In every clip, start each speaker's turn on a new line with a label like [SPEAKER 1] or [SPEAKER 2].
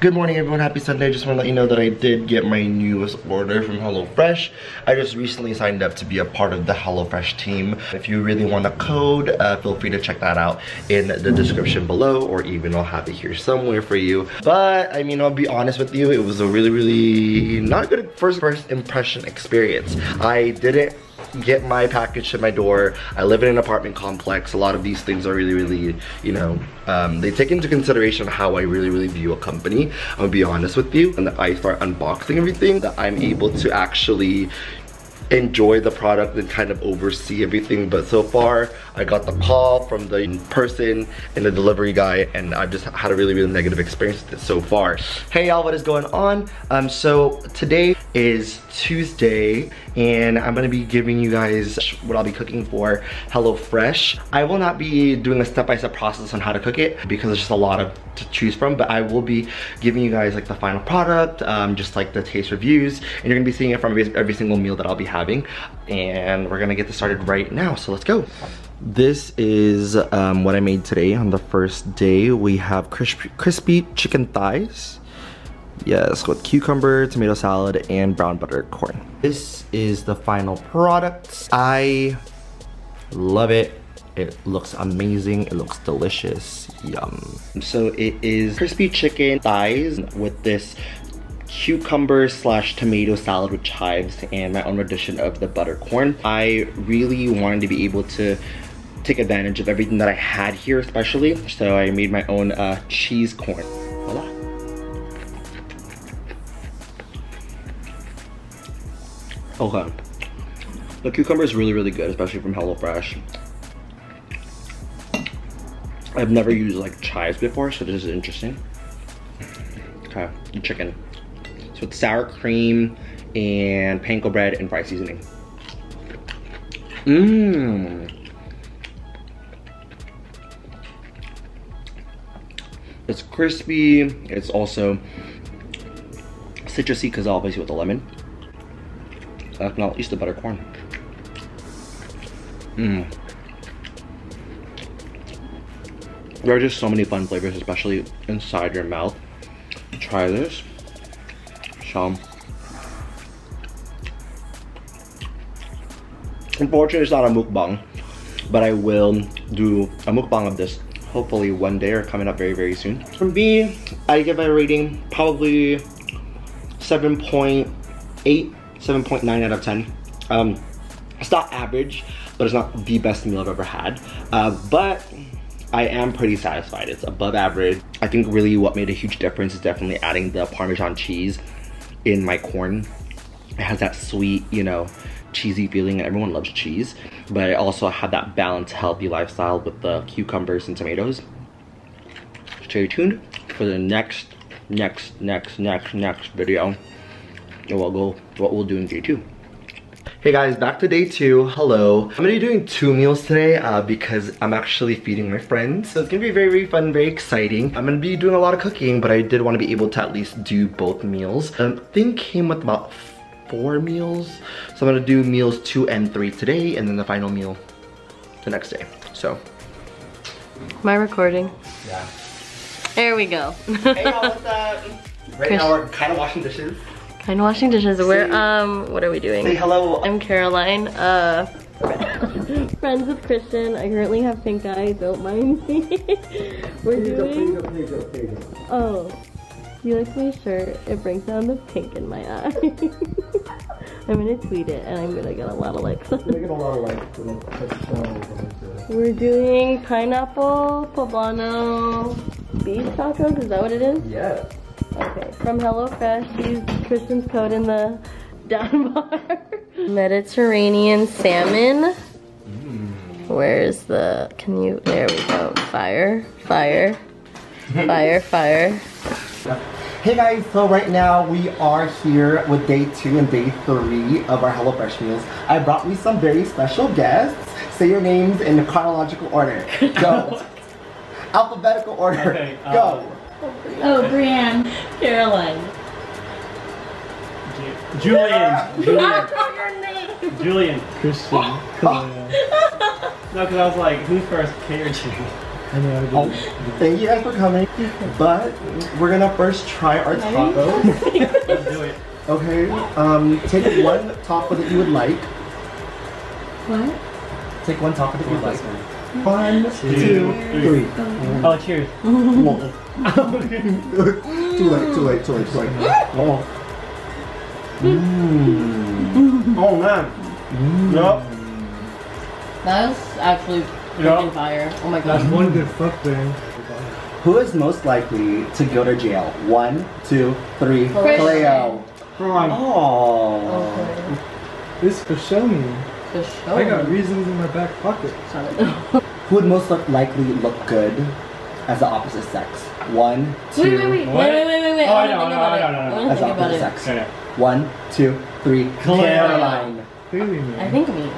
[SPEAKER 1] Good morning everyone, happy Sunday. Just want to let you know that I did get my newest order from HelloFresh. I just recently signed up to be a part of the HelloFresh team. If you really want a code, uh, feel free to check that out in the description below or even I'll have it here somewhere for you. But I mean, I'll be honest with you, it was a really, really not good first first impression experience. I didn't get my package to my door. I live in an apartment complex. A lot of these things are really, really, you know, um, they take into consideration how I really, really view a company. I'm gonna be honest with you. And I start unboxing everything, that I'm able to actually enjoy the product and kind of oversee everything but so far I got the call from the person and the delivery guy and I've just had a really really negative experience with it so far. Hey y'all what is going on? Um so today is Tuesday and I'm gonna be giving you guys what I'll be cooking for HelloFresh. I will not be doing a step-by-step -step process on how to cook it because there's just a lot of to choose from but I will be giving you guys like the final product um, just like the taste reviews and you're gonna be seeing it from every, every single meal that I'll be having having and we're gonna get this started right now so let's go this is um, what I made today on the first day we have crispy, crispy chicken thighs yes with cucumber tomato salad and brown butter corn this is the final product I love it it looks amazing. It looks delicious. Yum. So it is crispy chicken thighs with this cucumber slash tomato salad with chives and my own rendition of the butter corn. I really wanted to be able to take advantage of everything that I had here especially. So I made my own uh, cheese corn. Voila. Okay. The cucumber is really, really good, especially from HelloFresh. I've never used like chives before, so this is interesting. Okay, the chicken. So it's sour cream and panko bread and fry seasoning. Mmm. It's crispy. It's also citrusy because obviously with the lemon. Not least the butter corn. Mmm. There are just so many fun flavors, especially inside your mouth. Try this. So, unfortunately, it's not a mukbang, but I will do a mukbang of this hopefully one day or coming up very, very soon. From me, I give a rating probably 7.8, 7.9 out of 10. Um, it's not average, but it's not the best meal I've ever had. Uh, but I am pretty satisfied. It's above average. I think really what made a huge difference is definitely adding the Parmesan cheese in my corn. It has that sweet, you know, cheesy feeling. And everyone loves cheese, but I also have that balanced, healthy lifestyle with the cucumbers and tomatoes. Stay tuned for the next, next, next, next, next video. And we'll go, what we'll do in day two. Hey guys, back to day two. Hello. I'm gonna be doing two meals today uh, because I'm actually feeding my friends. So it's gonna be very, very fun, very exciting. I'm gonna be doing a lot of cooking, but I did want to be able to at least do both meals. The thing came with about four meals. So I'm gonna do meals two and three today, and then the final meal the next day. So.
[SPEAKER 2] Am I recording?
[SPEAKER 1] Yeah.
[SPEAKER 2] There we go.
[SPEAKER 1] hey y'all, what's up? Right now we're kind of washing dishes.
[SPEAKER 2] Kind of washing dishes. We're, um, what are we doing?
[SPEAKER 1] Say hello.
[SPEAKER 2] I'm Caroline, uh, friends with Christian. I currently have pink eye, don't mind me. We're doing, oh, you like my shirt? It brings down the pink in my eye. I'm gonna tweet it and I'm gonna get a lot of likes. We're doing pineapple poblano beef tacos, is that what it is?
[SPEAKER 1] Yeah.
[SPEAKER 2] Okay, from HelloFresh, use Christian's code in the down bar. Mediterranean salmon. Mm. Where's the, can you, there we go. Fire, fire, fire, fire.
[SPEAKER 1] Hey guys, so right now we are here with day two and day three of our HelloFresh meals. I brought me some very special guests. Say your names in chronological order. Go. Alphabetical order. Okay, uh, Go.
[SPEAKER 2] Oh, Brienne. Caroline.
[SPEAKER 3] Ju Julian. Julian. Julian. Christian. no, because I was like, who's first, K or J? I know.
[SPEAKER 1] Oh, thank you guys for coming. But we're gonna first try our tacos.
[SPEAKER 3] Let's do it.
[SPEAKER 1] Okay. Um, take one taco that you would like.
[SPEAKER 2] What?
[SPEAKER 1] Take one taco that you would like.
[SPEAKER 3] one.
[SPEAKER 1] One, two, three. Mm.
[SPEAKER 3] Oh, cheers.
[SPEAKER 1] Too late, too late, too late, too late. Oh. Mmm.
[SPEAKER 3] Oh man. Mm. Yup.
[SPEAKER 2] That's actually
[SPEAKER 3] Yup.
[SPEAKER 2] freaking fire. Oh my
[SPEAKER 3] That's
[SPEAKER 2] god.
[SPEAKER 3] one good fuck thing.
[SPEAKER 1] Who is most likely to go to jail? One, two, three.
[SPEAKER 2] Christian.
[SPEAKER 1] Cleo.
[SPEAKER 3] Come on.
[SPEAKER 1] Oh.
[SPEAKER 2] Okay.
[SPEAKER 3] This for show me.
[SPEAKER 2] Just show
[SPEAKER 3] I got reasons in my back pocket.
[SPEAKER 2] Shut.
[SPEAKER 1] Who would most look likely look good as the opposite sex? One, two.
[SPEAKER 2] Wait, wait, wait, wait,
[SPEAKER 3] What?
[SPEAKER 2] wait, wait, wait, wait.
[SPEAKER 3] Oh,
[SPEAKER 2] I
[SPEAKER 3] no,
[SPEAKER 2] wanna think
[SPEAKER 3] no,
[SPEAKER 2] about
[SPEAKER 3] no, no, no.
[SPEAKER 1] As the opposite
[SPEAKER 2] it.
[SPEAKER 1] sex.
[SPEAKER 3] No, no.
[SPEAKER 1] One, two, three. Caroline.
[SPEAKER 3] Clearly me.
[SPEAKER 2] I think me.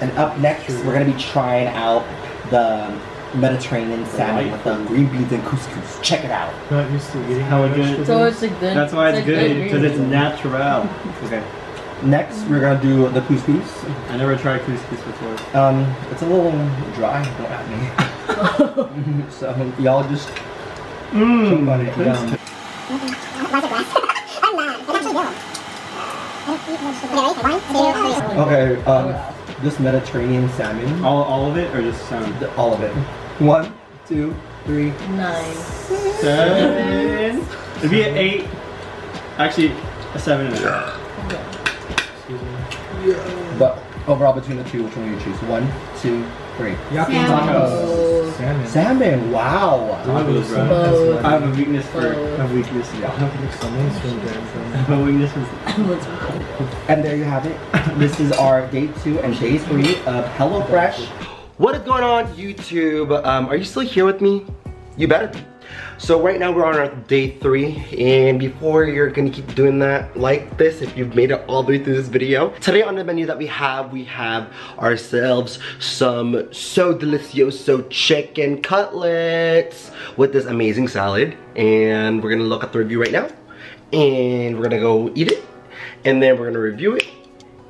[SPEAKER 1] And up next, we're gonna be trying out the Mediterranean salmon with the green beans and couscous. Check it out.
[SPEAKER 3] Not used to eating
[SPEAKER 4] How good.
[SPEAKER 2] So it's a good.
[SPEAKER 4] That's why it's
[SPEAKER 2] a
[SPEAKER 4] good, because it's
[SPEAKER 2] reason.
[SPEAKER 4] natural. Okay.
[SPEAKER 1] Next, we're gonna do the couscous.
[SPEAKER 4] I never tried couscous before.
[SPEAKER 1] Um, it's a little dry, don't at me. so y'all just
[SPEAKER 4] Mmm.
[SPEAKER 1] keep on it. Yum. Okay, um, this Mediterranean salmon,
[SPEAKER 4] All, all of it or just some?
[SPEAKER 1] th- all of it. One, two, three.
[SPEAKER 2] Nine.
[SPEAKER 4] Seven. It'd be an eight. Actually, a seven and a half.
[SPEAKER 3] Excuse me.
[SPEAKER 1] But overall, between the two, which one do you choose? One, two, three.
[SPEAKER 3] Yakin
[SPEAKER 2] Tacos.
[SPEAKER 3] Salmon.
[SPEAKER 1] Salmon. Wow.
[SPEAKER 4] Tacos, bro. I have a weakness for. I have a weakness.
[SPEAKER 3] I have someone's from there.
[SPEAKER 4] I have a weakness for.
[SPEAKER 1] And there you have it. This is our day two and day three of HelloFresh. What is going on, YouTube? Um, are you still here with me? You better be. So right now we're on our day three, and before you're gonna keep doing that, like this if you've made it all the way through this video. Today on the menu that we have, we have ourselves some so delicioso chicken cutlets with this amazing salad, and we're gonna look at the review right now, and we're gonna go eat it, and then we're gonna review it,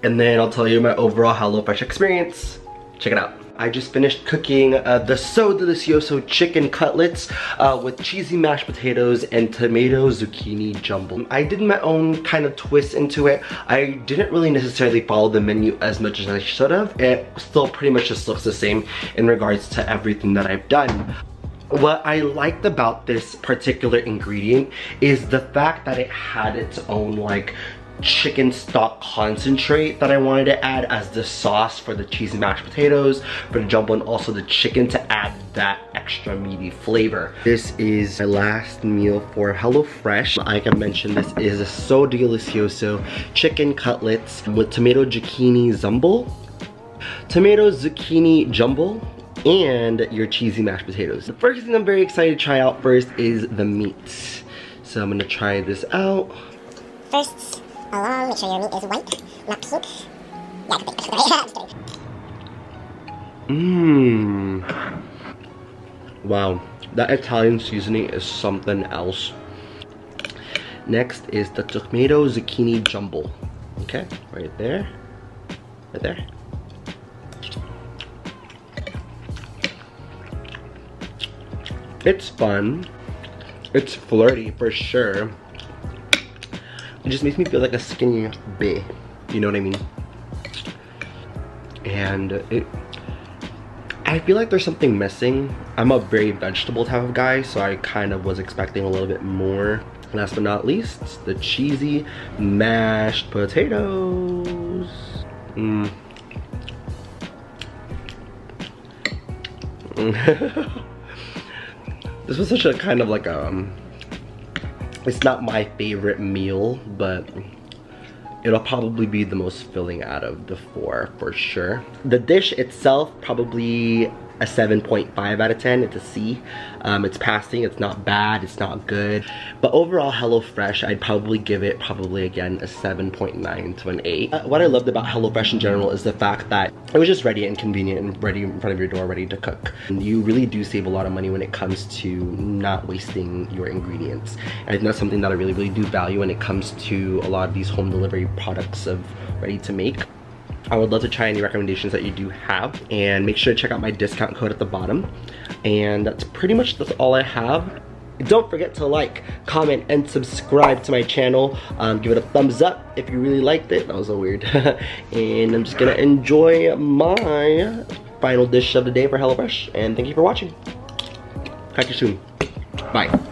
[SPEAKER 1] and then I'll tell you my overall HelloFresh experience. Check it out. I just finished cooking uh, the So Delicioso chicken cutlets uh, with cheesy mashed potatoes and tomato zucchini jumble. I did my own kind of twist into it. I didn't really necessarily follow the menu as much as I should have. It still pretty much just looks the same in regards to everything that I've done. What I liked about this particular ingredient is the fact that it had its own like chicken stock concentrate that I wanted to add as the sauce for the cheesy mashed potatoes, for the jumbo, and also the chicken to add that extra meaty flavor. This is my last meal for HelloFresh. Like I mentioned, this is a so delicioso chicken cutlets with tomato zucchini zumble, tomato zucchini jumble, and your cheesy mashed potatoes. The first thing I'm very excited to try out first is the meat. So I'm gonna try this out.
[SPEAKER 5] First, along, make sure your meat is white, not pink. Yeah, I could that. I'm just kidding.
[SPEAKER 1] Mmm. Wow, that Italian seasoning is something else. Next is the tomato zucchini jumble. Okay, right there. Right there. It's fun. It's flirty for sure. It just makes me feel like a skinny bee. You know what I mean? And it I feel like there's something missing. I'm a very vegetable type of guy, so I kind of was expecting a little bit more. Last but not least, the cheesy mashed potatoes. Mm. this was such a kind of like a, um, it's not my favorite meal, but it'll probably be the most filling out of the four for sure. The dish itself, probably a 7.5 out of 10. It's a C. Um, it's passing, it's not bad, it's not good. But overall, HelloFresh, I'd probably give it probably again a 7.9 to an 8. Uh, what I loved about HelloFresh in general is the fact that it was just ready and convenient and ready in front of your door, ready to cook. And you really do save a lot of money when it comes to not wasting your ingredients. And I think that's something that I really, really do value when it comes to a lot of these home delivery products of ready to make. I would love to try any recommendations that you do have. And make sure to check out my discount code at the bottom. And that's pretty much that's all I have. Don't forget to like, comment, and subscribe to my channel. Um, give it a thumbs up if you really liked it. That was so weird. and I'm just gonna enjoy my final dish of the day for HelloFresh. And thank you for watching. Catch you soon. Bye.